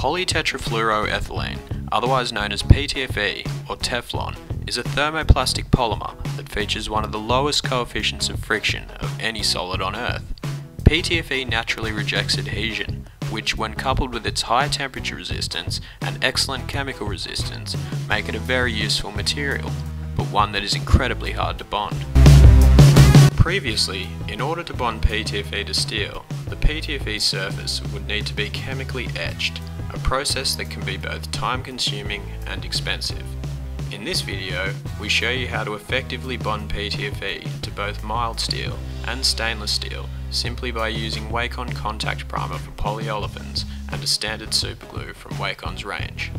Polytetrafluoroethylene, otherwise known as PTFE or Teflon, is a thermoplastic polymer that features one of the lowest coefficients of friction of any solid on Earth. PTFE naturally rejects adhesion, which when coupled with its high temperature resistance and excellent chemical resistance make it a very useful material, but one that is incredibly hard to bond. Previously, in order to bond PTFE to steel, the PTFE surface would need to be chemically etched, a process that can be both time consuming and expensive. In this video, we show you how to effectively bond PTFE to both mild steel and stainless steel simply by using Weicon contact primer for polyolefins and a standard superglue from Weicon's range.